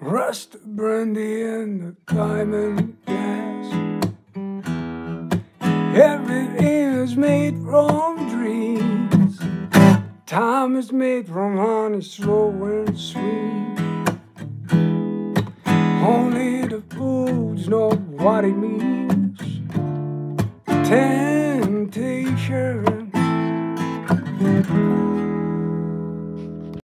Rust, brandy, and the diamond gas. Everything is made from dreams. Time is made from honey, slow and sweet. Only the fools know what it means. Ten